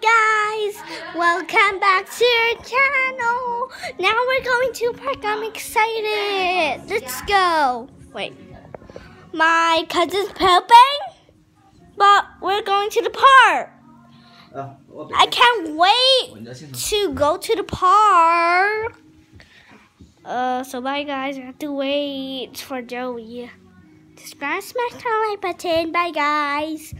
guys, welcome back to our channel. Now we're going to park. I'm excited. Let's go. Wait, my cousin's pooping, but we're going to the park. I can't wait to go to the park. Uh, so bye guys. I have to wait for Joey. Subscribe, smash the like button. Bye guys.